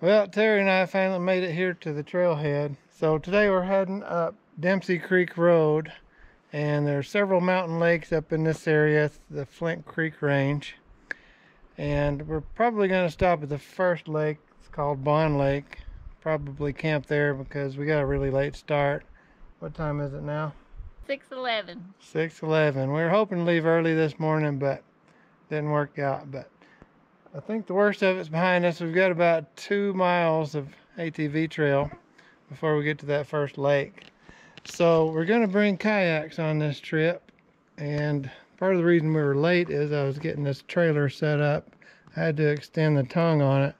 Well, Terry and I finally made it here to the trailhead. So today we're heading up Dempsey Creek Road and there are several mountain lakes up in this area, the Flint Creek Range. And we're probably going to stop at the first lake. It's called Bohn Lake. Probably camp there because we got a really late start. What time is it now? 611. 611. We were hoping to leave early this morning, but didn't work out. But I think the worst of it's behind us. We've got about two miles of ATV trail before we get to that first lake. So we're going to bring kayaks on this trip. And part of the reason we were late is I was getting this trailer set up. I had to extend the tongue on it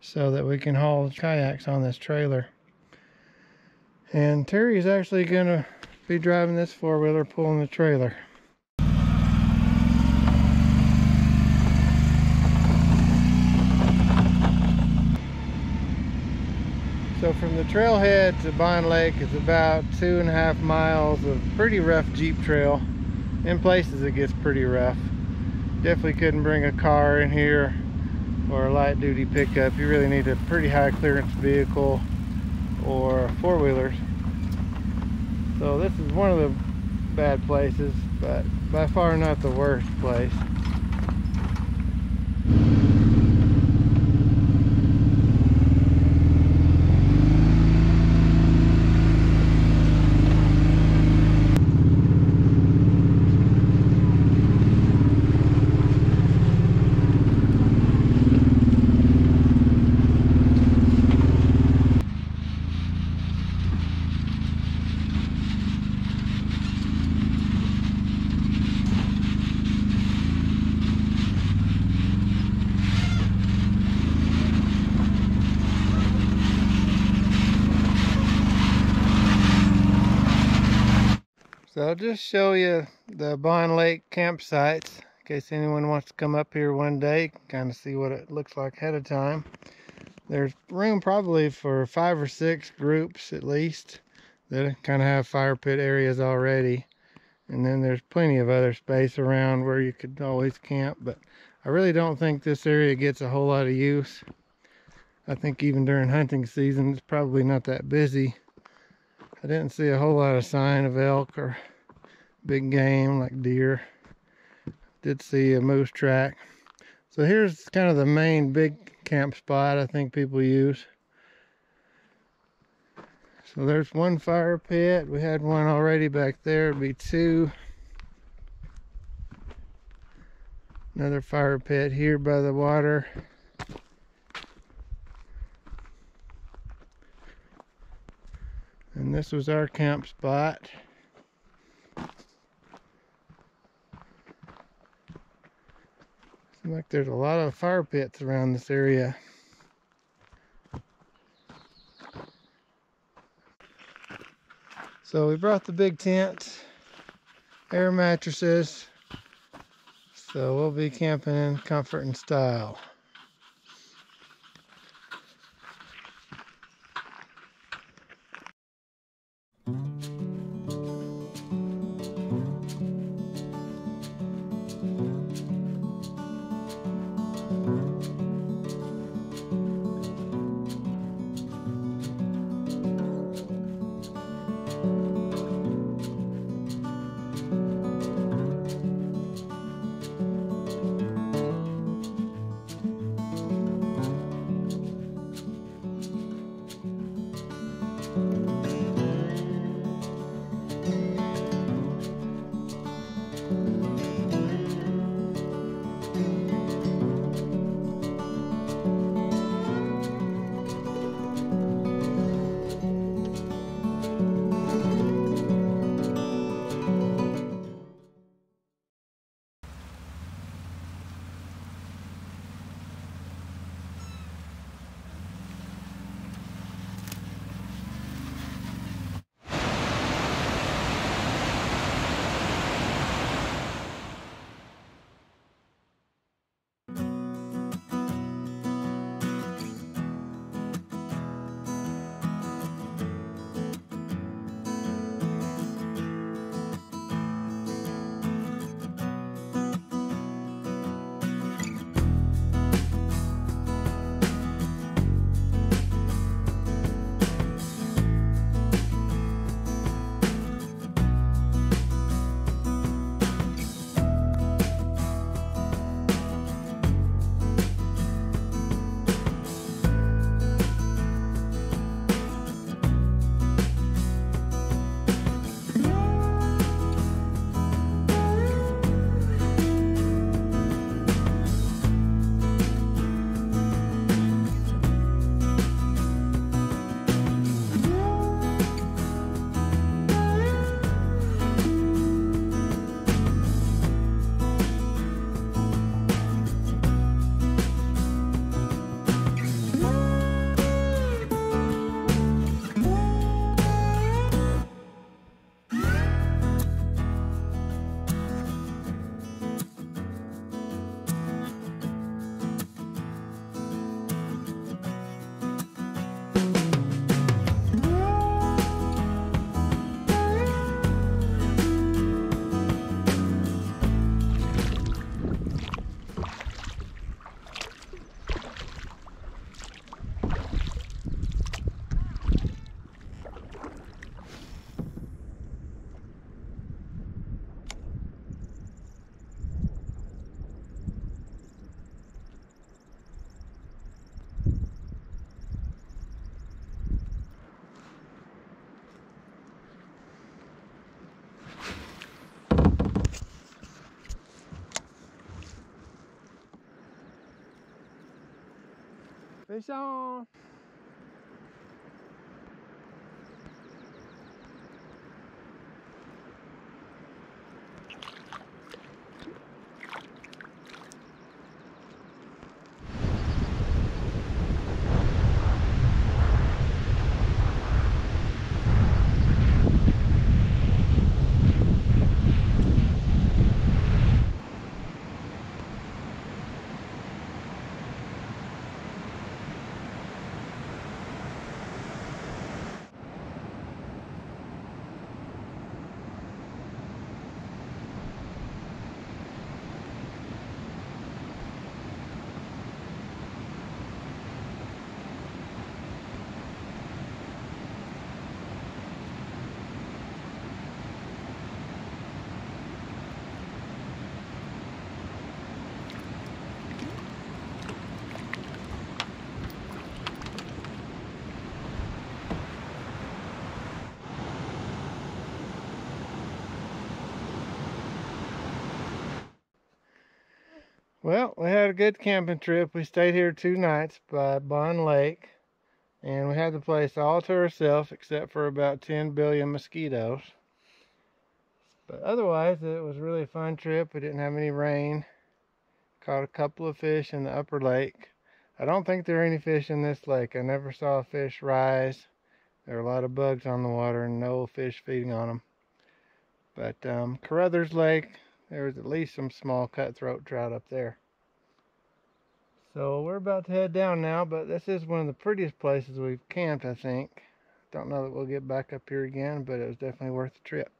so that we can haul kayaks on this trailer. And Terry's actually going to be driving this four-wheeler pulling the trailer. So from the trailhead to Bohn Lake is about two and a half miles of pretty rough Jeep trail. In places it gets pretty rough. Definitely couldn't bring a car in here or a light duty pickup. You really need a pretty high clearance vehicle or four wheelers. So this is one of the bad places, but by far not the worst place. So I'll just show you the Bohn Lake campsites in case anyone wants to come up here one day, kind of see what it looks like ahead of time. There's room probably for five or six groups at least that kind of have fire pit areas already. And then there's plenty of other space around where you could always camp, but I really don't think this area gets a whole lot of use. I think even during hunting season, it's probably not that busy. I didn't see a whole lot of sign of elk or big game like deer. Did see a moose track. So here's kind of the main big camp spot I think people use. So there's one fire pit. We had one already back there. It'd be two. Another fire pit here by the water. And this was our camp spot. Seems like there's a lot of fire pits around this area. So we brought the big tent, air mattresses. So we'll be camping in comfort and style. Música Fish on. Well, we had a good camping trip. We stayed here two nights by Bohn Lake. And we had the place all to ourselves except for about 10 billion mosquitoes. But otherwise, it was really a fun trip. We didn't have any rain. Caught a couple of fish in the upper lake. I don't think there are any fish in this lake. I never saw a fish rise. There are a lot of bugs on the water and no fish feeding on them. But um, Caruthers Lake, there was at least some small cutthroat trout up there. So we're about to head down now, but this is one of the prettiest places we've camped, I think. Don't know that we'll get back up here again, but it was definitely worth the trip.